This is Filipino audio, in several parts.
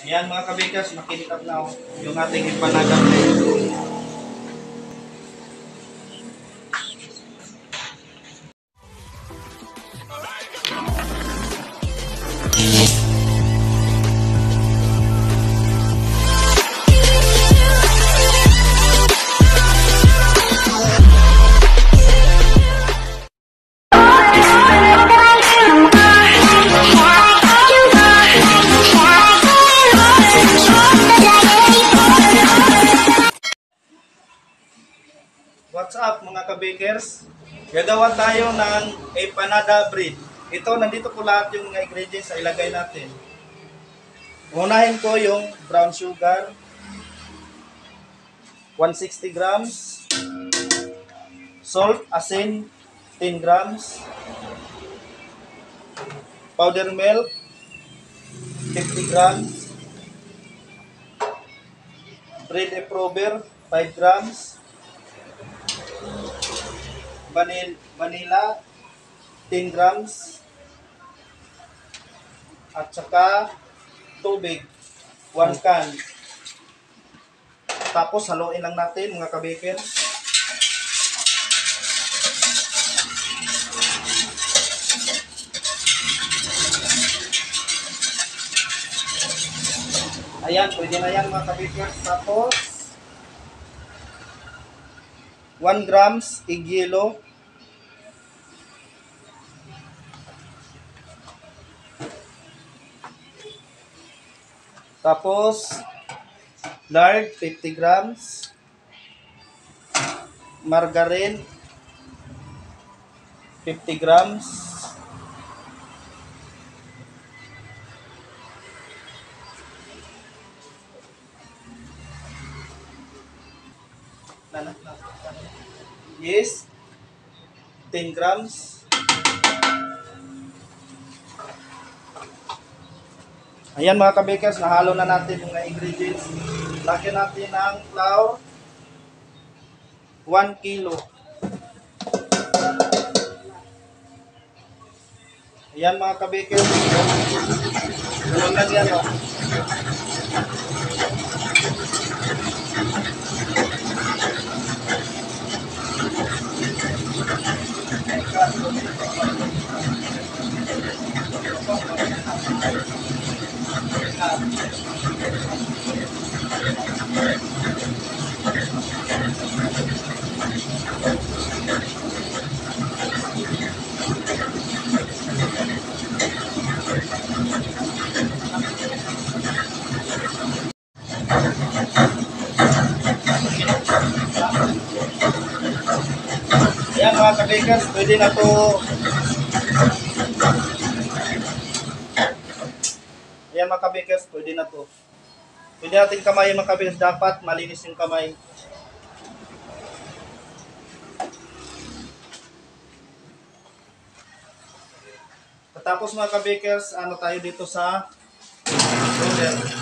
Ayan mga kabikas, makinig up now yung ating empanagang ngayon. Mga kabakers? Gagawa tayo ng empanada bread. Ito, nandito po lahat yung mga ingredients na ilagay natin. Unahin ko yung brown sugar, 160 grams, salt, asin, 10 grams, powder milk, 50 grams, bread improver, 5 grams, vanil vanilla 10 grams at saka tubig 1 can. Tapos haluin lang natin mga kabaker ayan pwede na yan mga kabaker tapos 1 grams egg yellow. Tapos, lard, 50 grams. Margarine, 50 grams. Lala, Yes. 10 grams. Ayan mga kabakers, nahalo na natin yung ingredients. Lagyan natin ng flour. 1 kilo. Ayan mga kabakers. Ayan mga kabakers, pwede na to Ayan mga kabakers, pwede na to. Pwede natin kamay mga kabakers, dapat malinis yung kamay. Tapos mga kabakers, ano tayo dito sa roller.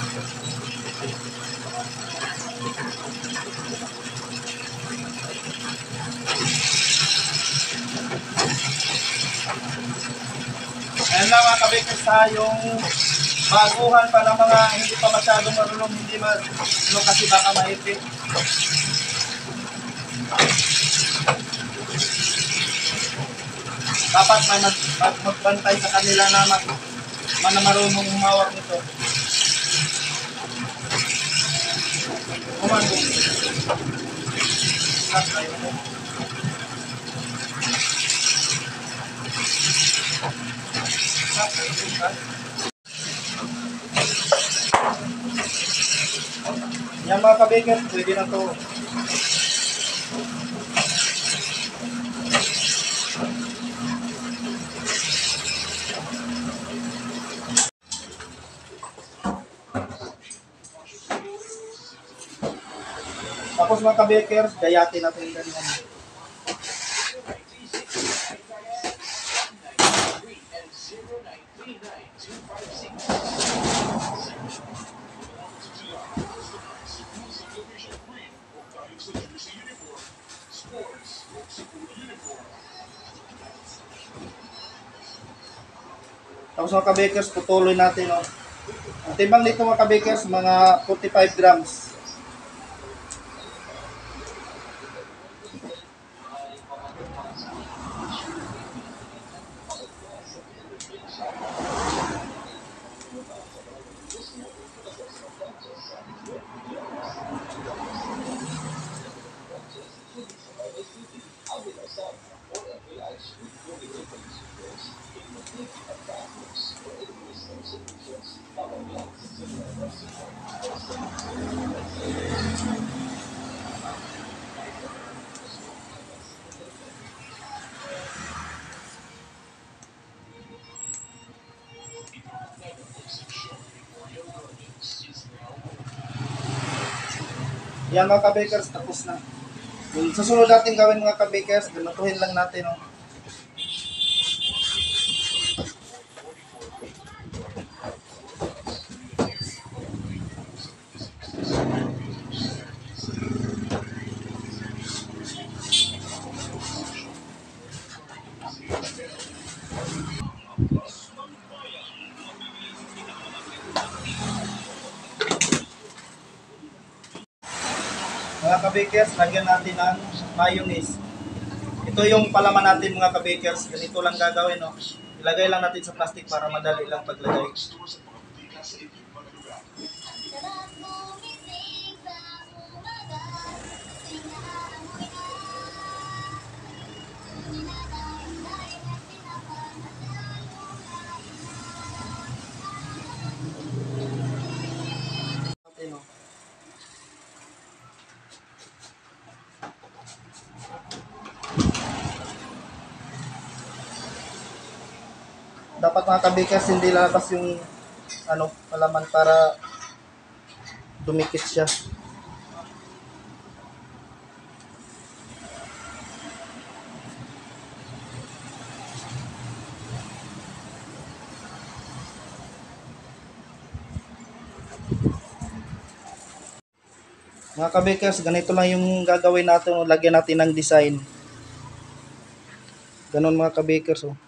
Ayan lang mga kabakers ha, yung baguhan pa ng mga hindi pa masyadong marunong, hindi mas, ano kasi baka maipit. Dapat may mag, mag, magbantay sa kanila na mag, na marunong humawak nito. Kumando. Cut tayo. Cut tayo. Cut. Yan mga kabakers, pwede na to. Tapos mga kabakers, gayatin natin yung ganyan. Tapos mga kabakers, putuloy natin. Oh. Ang timbang nito mga kabakers, mga 45 grams. Yan mga kabakers, tapos na. Yung susunod natin gawin mga kabakers, ganatuhin lang natin. Oh. Kabakers, lagyan natin ng mayonnaise. Ito yung palaman natin mga kabakers. Ganito lang gagawin. No? Ilagay lang natin sa plastic para madali lang paglagay. Dapat mga kabakers, hindi lalabas yung ano, palaman para dumikit siya. Mga kabakers, ganito lang yung gagawin natin. Lagyan natin ng design. Ganon mga kabakers. Oh.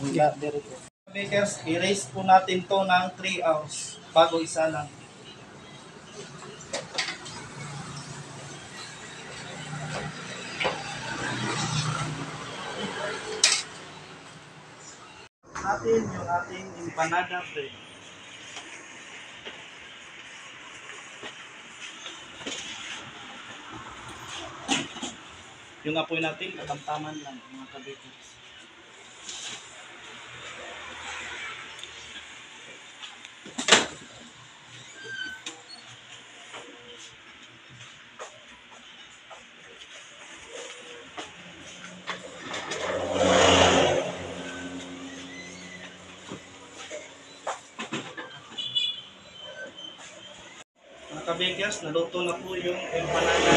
Yeah, direct. Bakers, i-raise po natin to ng 3 hours bago isa lang. Natin yung ating empanada bread. Yung apoy natin, katamtaman lang mga kabikers. Kabikers, naluto na po yung empanada.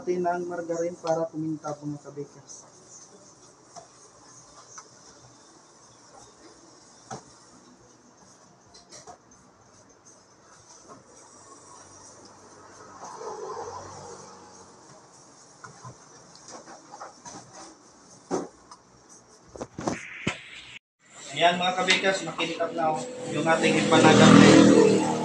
Natin ng margarine para kuminta po mga kabikers. Ayan mga kabikers, makinig up na yung ating empanada.